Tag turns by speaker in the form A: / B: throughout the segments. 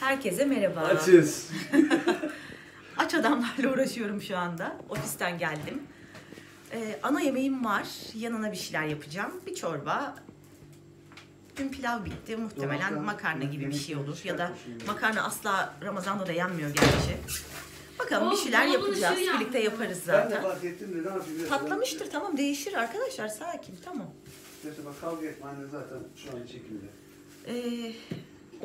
A: Herkese merhaba.
B: Açız.
A: Aç adamlarla uğraşıyorum şu anda. Ofisten geldim. Ee, ana yemeğim var. Yanına bir şeyler yapacağım. Bir çorba. Dün pilav bitti. Muhtemelen
B: Dolaptan
A: makarna gibi bir şey olur. Ya da makarna asla Ramazan'da da yenmiyor gerçi. Bakalım bir şeyler yapacağız.
C: yandı.
A: Birlikte yaparız
B: Ben de
A: zaten.
B: fark ettim de ne yapayım?
A: Patlamıştır tamam değişir arkadaşlar sakin tamam.
B: Neyse bak kavga etme anne zaten şu an çekimde.
A: Ee,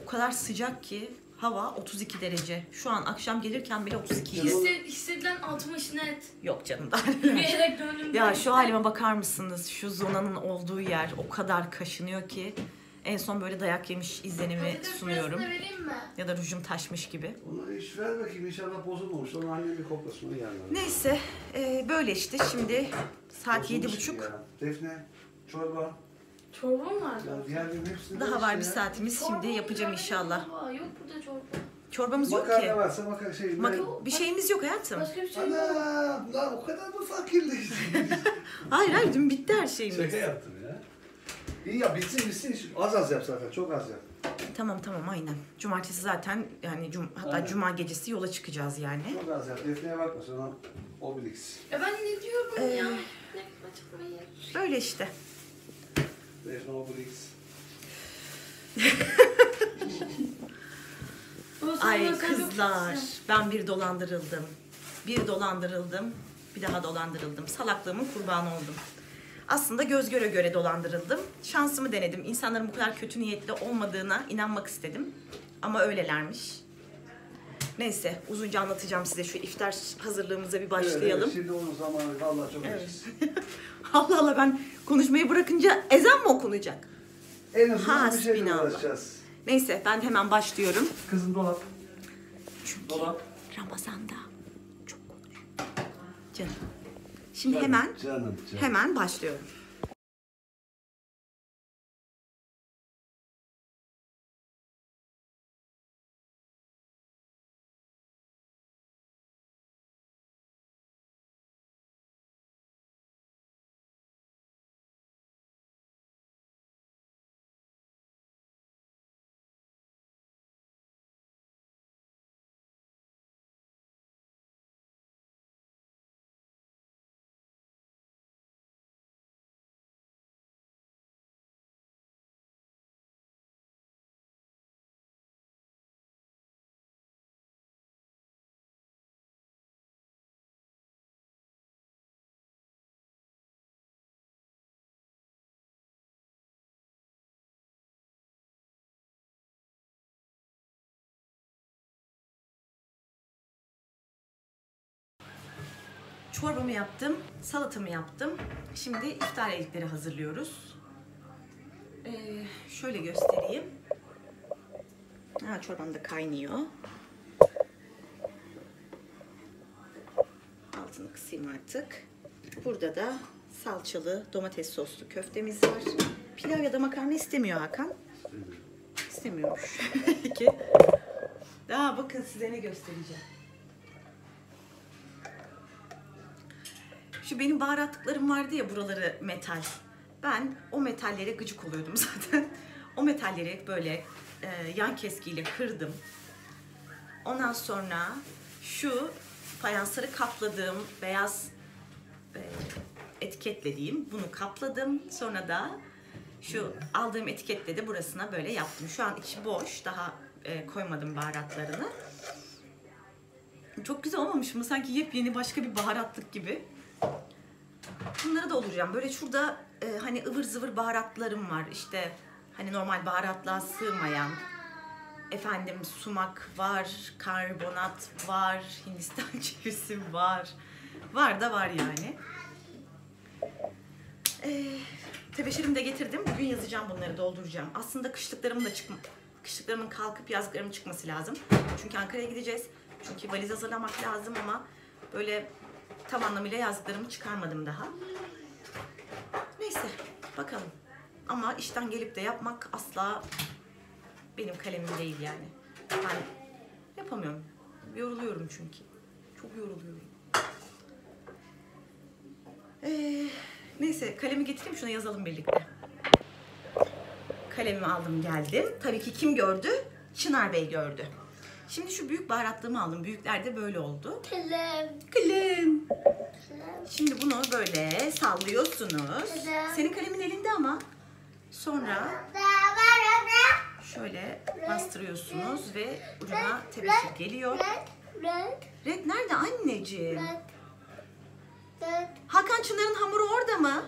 A: o kadar sıcak ki hava 32 derece. Şu an akşam gelirken bile 32.
C: Hisse, hissedilen 60 net.
A: Yok canım daha.
C: Yürüyerek döndüm.
A: Ya şu halime bakar mısınız? Şu zonanın olduğu yer o kadar kaşınıyor ki en son böyle dayak yemiş izlenimi
C: Patates
A: sunuyorum.
C: püresini vereyim mi?
A: Ya da rujum taşmış gibi.
B: Ona iş ver bakayım inşallah bozulmamış. Sonra annem bir koklasın onu yerler.
A: Neyse e, böyle işte şimdi saat
B: Bozulmuş
A: yedi buçuk.
B: ya. Defne, çorba.
C: Çorba mı var?
B: Ya diğerlerinin hepsini
A: Daha var bir saatimiz
C: Çorba
A: şimdi yapacağım
C: Ya,
A: inşallah.
C: Yok burada çorba.
A: Çorbamız yok ki.
B: Makarna varsa makarna şey.
A: Mak- bir şeyimiz yok hayatım.
C: Başka bir şey yok.
B: Ana, lan o kadar mı fakirleştin?
A: Hayır hayır dün bitti her şeyimiz.
B: Şaka yaptım ya. İyi ya bitsin bitsin. Az az yap zaten çok az yap.
A: Tamam tamam aynen. Cumartesi zaten yani cum hatta
B: Aynen.
A: cuma gecesi yola çıkacağız yani.
B: Çok az yap. Defne'ye bakma sonra Obelix.
C: Ya ben ne diyorum
A: Ee,
C: ya? Ne açıklamayı.
A: Böyle işte.
B: Defne Obelix.
C: O sen
A: Ay kızlar ben bir dolandırıldım. Bir dolandırıldım. Bir daha dolandırıldım. Salaklığımın kurbanı oldum. Aslında göz göre göre dolandırıldım. Şansımı denedim. İnsanların bu kadar kötü niyetli olmadığına inanmak istedim. Ama öylelermiş. Neyse uzunca anlatacağım size şu iftar hazırlığımıza bir başlayalım.
B: Evet, evet, şimdi onun zamanı vallahi çok
A: Evet. Allah Allah ben konuşmayı bırakınca ezan mı okunacak?
B: En azından bir şeyle uğraşacağız.
A: Neyse ben hemen başlıyorum.
B: Kızım dolap.
A: Çünkü
B: Dolap.
A: Ramazan'da çok konuş. Canım. Şimdi hemen
B: Canım canım.
A: hemen başlıyorum. Çorbamı yaptım, salatamı yaptım. Şimdi iftar yedikleri hazırlıyoruz. Ee, şöyle göstereyim. Ha, çorbam da kaynıyor. Altını kısayım artık. Burada da salçalı domates soslu köftemiz var. Pilav ya da makarna istemiyor Hakan. İstemiyormuş. Peki. Daha bakın size ne göstereceğim. Şu benim baharatlıklarım vardı ya buraları metal. Ben o metallere gıcık oluyordum zaten. O metalleri böyle e, yan keskiyle kırdım. Ondan sonra şu fayansları kapladığım beyaz e, etiketle diyeyim. Bunu kapladım. Sonra da şu aldığım etiketle de burasına böyle yaptım. Şu an içi boş. Daha e, koymadım baharatlarını. Çok güzel olmamış mı? Sanki yepyeni başka bir baharatlık gibi. Bunları da olacağım. Böyle şurada e, hani ıvır zıvır baharatlarım var. İşte hani normal baharatlığa sığmayan. Efendim sumak var, karbonat var, Hindistan cevizi var. Var da var yani. E, tebeşirimi de getirdim. Bugün yazacağım bunları dolduracağım. Aslında kışlıklarımın da çıkma, kışlıklarımın kalkıp yazlıklarımın çıkması lazım. Çünkü Ankara'ya gideceğiz. Çünkü valiz hazırlamak lazım ama böyle tam anlamıyla yazdıklarımı çıkarmadım daha. Neyse bakalım. Ama işten gelip de yapmak asla benim kalemim değil yani. Ben yapamıyorum. Yoruluyorum çünkü. Çok yoruluyorum. Ee, neyse kalemi getireyim şuna yazalım birlikte. Kalemimi aldım geldim. Tabii ki kim gördü? Çınar Bey gördü. Şimdi şu büyük baharatlığımı aldım. Büyükler de böyle oldu.
C: Kalem.
A: Kalem. Şimdi bunu böyle sallıyorsunuz. Senin kalemin elinde ama. Sonra şöyle bastırıyorsunuz ve ucuna tebeşir geliyor.
C: Renk.
A: Red nerede anneciğim? Hakan Çınar'ın hamuru orada mı?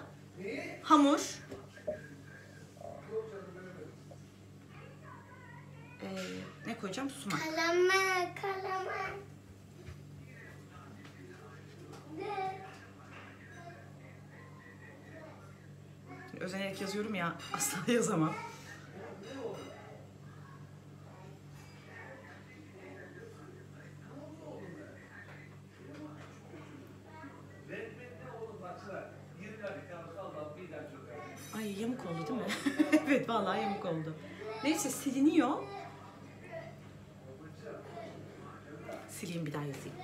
A: Hamur. Ee, ne koyacağım? Sumak.
C: Kaleme. Renk.
A: Özenerek yazıyorum ya asla yazamam. Ay yamuk oldu değil mi? evet vallahi yamuk oldu. Neyse siliniyor. Sileyim bir daha yazayım.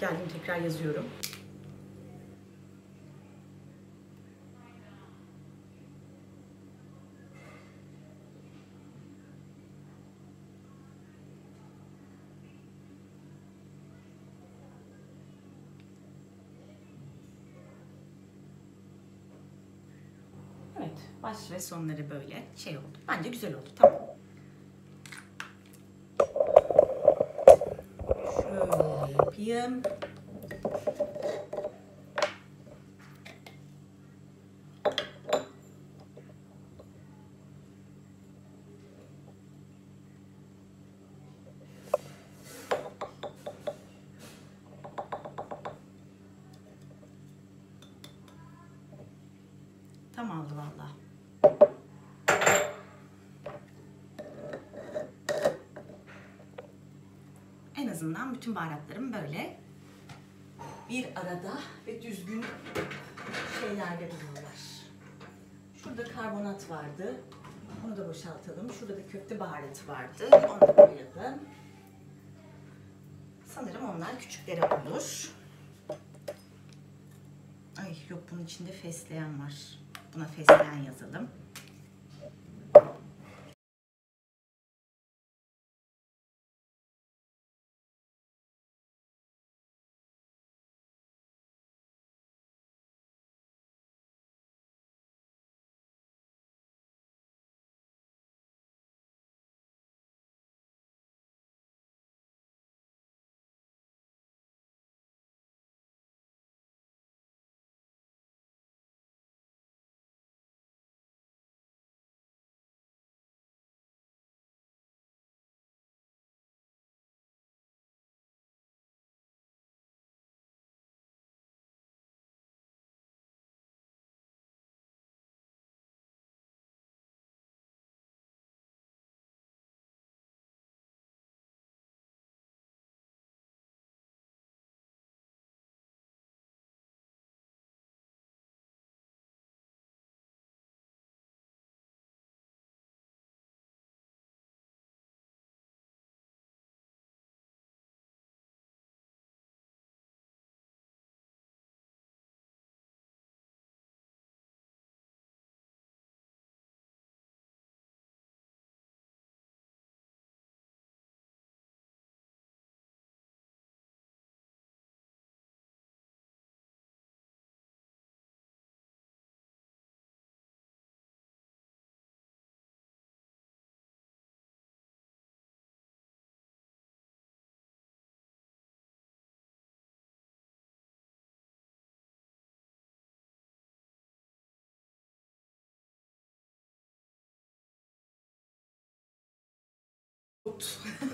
A: Geldim tekrar yazıyorum. Evet, baş ve sonları böyle şey oldu. Bence güzel oldu. Tamam. Şöyle yapayım. Tam aldı valla. En azından bütün baharatlarım böyle bir arada ve düzgün şeylerde duruyorlar. Şurada karbonat vardı. Onu da boşaltalım. Şurada da köfte baharatı vardı. Onu da koyalım. Sanırım onlar küçükleri olur. Ay yok bunun içinde fesleğen var. Buna fesleğen yazalım.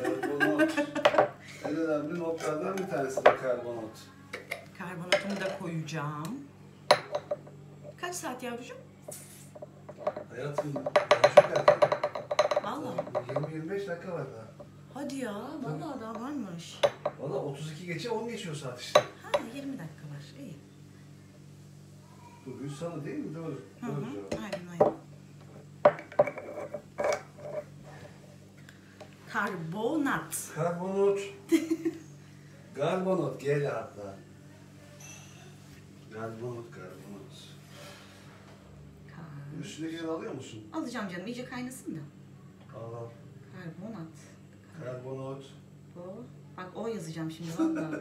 B: Karbonat. en önemli notlardan bir tanesi de karbonat.
A: Karbonatımı da koyacağım. Kaç saat yavrucuğum?
B: Hayatım çok erken.
A: Vallahi.
B: 20-25 dakika var daha.
A: Hadi ya, vallahi daha varmış.
B: Valla 32 geçe 10 geçiyor saat işte.
A: Ha, 20 dakika var. İyi.
B: Bugün salı değil mi? Doğru.
A: Hı hı. Aynen aynen. Karbonat.
B: Karbonat. Karbonat gel hatta. Karbonat karbonat.
A: Kar-
B: Üstüne gel alıyor musun?
A: Alacağım canım iyice kaynasın da.
B: Al al.
A: Karbonat.
B: Karbonat.
A: O. Bak o yazacağım şimdi valla.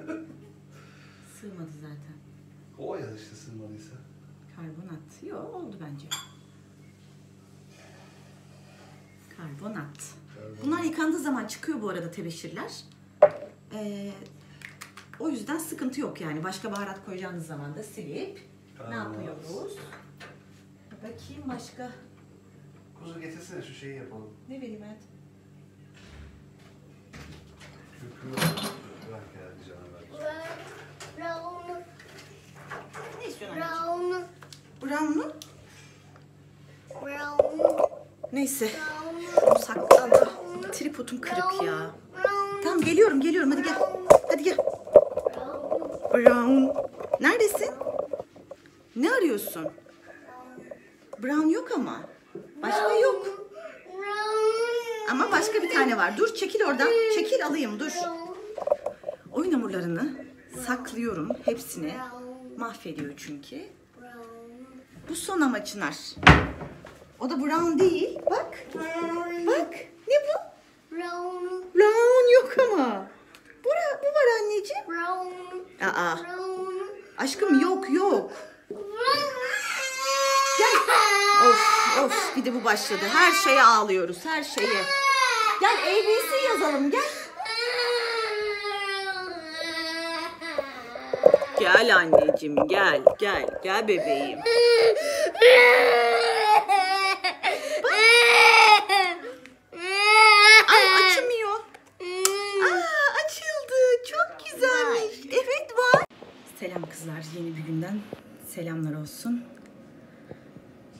A: Sığmadı zaten.
B: O ya işte sığmadıysa.
A: Karbonat. Yo oldu bence. Karbonat. Bunlar yıkandığı zaman çıkıyor bu arada tebeşirler. Ee, o yüzden sıkıntı yok yani. Başka baharat koyacağınız zaman da silip ne
B: Karbonat.
A: yapıyoruz? Bakayım başka
B: Kuzu getirsene şu şeyi yapalım.
A: ne vereyim hayatım?
B: Köpüğü Bırak ya bir canavar.
C: Brown.
A: Ne istiyorsun anneciğim?
C: Brown.
A: Brown'u?
C: Brown.
A: Neyse.
C: Brown.
A: Bunu sakla. Allah. Tripodum kırık ya. Tamam geliyorum geliyorum hadi gel. Hadi gel.
C: Brown.
A: Neredesin? Ne arıyorsun? Brown yok ama. Başka yok. Ama başka bir tane var. Dur çekil oradan. Çekil alayım dur. Oyun hamurlarını saklıyorum. Hepsini. Mahvediyor çünkü. Bu son ama Çınar. O da brown değil. Bak. Bak. Ne bu?
C: Brown.
A: Brown yok ama. Bu, bu var anneciğim.
C: Brown.
A: Aa.
C: Brown.
A: Aşkım yok yok. Gel. Of of bir de bu başladı. Her şeye ağlıyoruz. Her şeye. Gel ABC yazalım gel. Gel anneciğim gel gel gel bebeğim. Ay açmıyor. Aa açıldı. Çok güzelmiş. Evet var. Selam kızlar. Yeni bir günden selamlar olsun.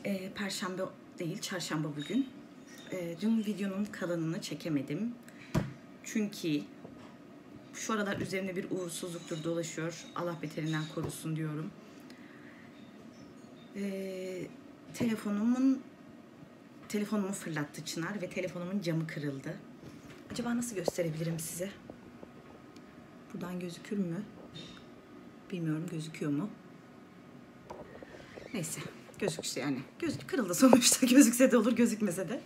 A: Ee, Perşembe değil, çarşamba bugün. Ee, dün videonun kalanını çekemedim. Çünkü şu aralar üzerine bir uğursuzluktur dolaşıyor. Allah beterinden korusun diyorum. Ee, telefonumun telefonumu fırlattı Çınar ve telefonumun camı kırıldı. Acaba nasıl gösterebilirim size? Buradan gözükür mü? Bilmiyorum gözüküyor mu? Neyse gözükse yani. Göz kırıldı sonuçta gözükse de olur gözükmese de.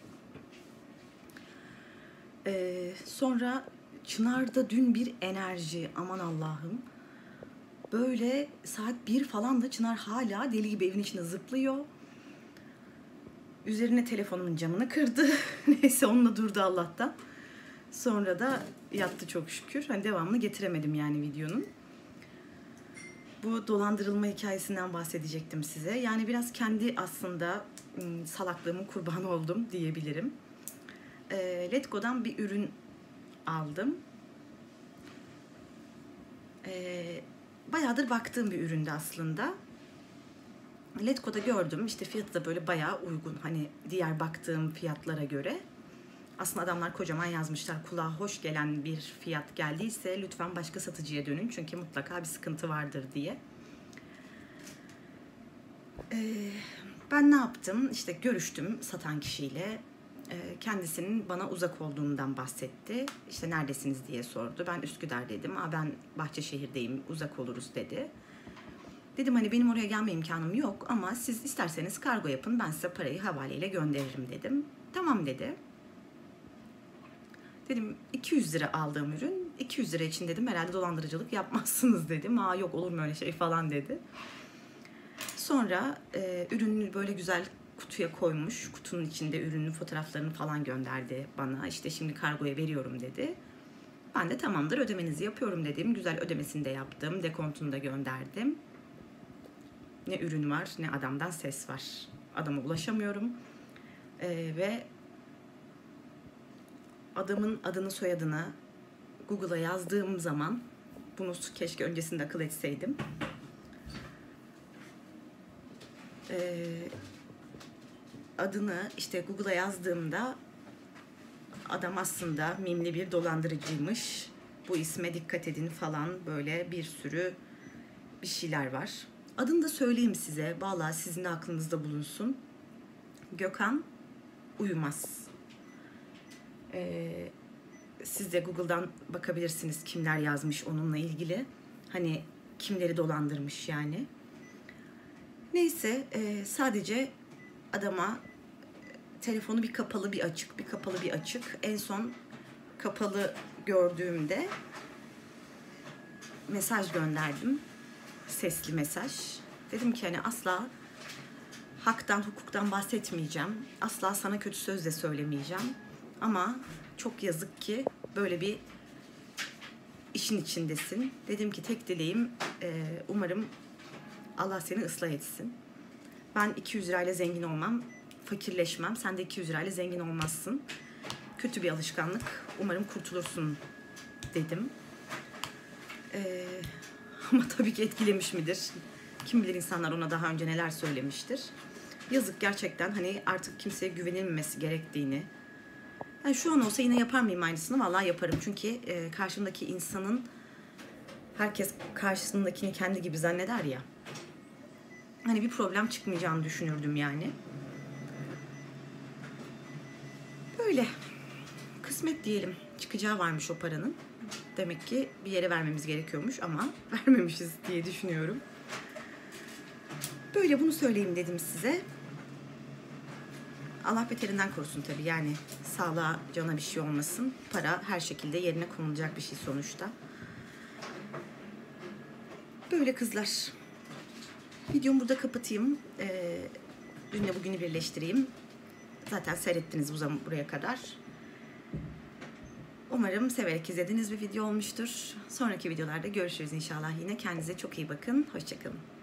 A: Ee, sonra Çınar'da dün bir enerji aman Allah'ım. Böyle saat bir falan da Çınar hala deli gibi evin içinde zıplıyor. Üzerine telefonumun camını kırdı. Neyse onunla durdu Allah'tan. Sonra da yattı çok şükür. Hani devamını getiremedim yani videonun. Bu dolandırılma hikayesinden bahsedecektim size. Yani biraz kendi aslında ım, salaklığımın kurbanı oldum diyebilirim. Ee, Letgo'dan bir ürün aldım. Ee, bayağıdır baktığım bir üründü aslında. Letgo'da gördüm. İşte fiyatı da böyle bayağı uygun. Hani diğer baktığım fiyatlara göre. Aslında adamlar kocaman yazmışlar. Kulağa hoş gelen bir fiyat geldiyse lütfen başka satıcıya dönün. Çünkü mutlaka bir sıkıntı vardır diye. Ee, ben ne yaptım? İşte görüştüm satan kişiyle. Ee, kendisinin bana uzak olduğundan bahsetti. İşte neredesiniz diye sordu. Ben Üsküdar dedim. Aa, ben Bahçeşehir'deyim. Uzak oluruz dedi. Dedim hani benim oraya gelme imkanım yok ama siz isterseniz kargo yapın. Ben size parayı havaleyle gönderirim dedim. Tamam dedi. Dedim 200 lira aldığım ürün. 200 lira için dedim herhalde dolandırıcılık yapmazsınız dedim. Aa yok olur mu öyle şey falan dedi. Sonra e, ürünü böyle güzel kutuya koymuş. Kutunun içinde ürünün fotoğraflarını falan gönderdi bana. İşte şimdi kargoya veriyorum dedi. Ben de tamamdır ödemenizi yapıyorum dedim. Güzel ödemesini de yaptım. Dekontunu da gönderdim. Ne ürün var ne adamdan ses var. Adama ulaşamıyorum. E, ve adamın adını soyadını Google'a yazdığım zaman bunu keşke öncesinde akıl etseydim. Ee, adını işte Google'a yazdığımda adam aslında mimli bir dolandırıcıymış. Bu isme dikkat edin falan böyle bir sürü bir şeyler var. Adını da söyleyeyim size. Vallahi sizin de aklınızda bulunsun. Gökhan Uyumaz. Ee, siz de Google'dan bakabilirsiniz kimler yazmış onunla ilgili. Hani kimleri dolandırmış yani. Neyse e, sadece adama telefonu bir kapalı bir açık, bir kapalı bir açık. En son kapalı gördüğümde mesaj gönderdim. Sesli mesaj. Dedim ki hani asla haktan, hukuktan bahsetmeyeceğim. Asla sana kötü söz de söylemeyeceğim. Ama çok yazık ki böyle bir işin içindesin. Dedim ki tek dileğim e, umarım Allah seni ıslah etsin. Ben 200 lirayla zengin olmam, fakirleşmem. Sen de 200 lirayla zengin olmazsın. Kötü bir alışkanlık. Umarım kurtulursun dedim. Ee, ama tabii ki etkilemiş midir? Kim bilir insanlar ona daha önce neler söylemiştir. Yazık gerçekten hani artık kimseye güvenilmemesi gerektiğini. Yani şu an olsa yine yapar mıyım aynısını? Vallahi yaparım. Çünkü e, karşımdaki insanın herkes karşısındakini kendi gibi zanneder ya. Hani bir problem çıkmayacağını düşünürdüm yani. Böyle. Kısmet diyelim. Çıkacağı varmış o paranın. Demek ki bir yere vermemiz gerekiyormuş ama vermemişiz diye düşünüyorum. Böyle bunu söyleyeyim dedim size. Allah beterinden korusun tabii yani sağlığa cana bir şey olmasın. Para her şekilde yerine konulacak bir şey sonuçta. Böyle kızlar. Videomu burada kapatayım. Ee, dünle bugünü birleştireyim. Zaten seyrettiniz bu zaman buraya kadar. Umarım severek izlediğiniz bir video olmuştur. Sonraki videolarda görüşürüz inşallah yine. Kendinize çok iyi bakın. Hoşçakalın.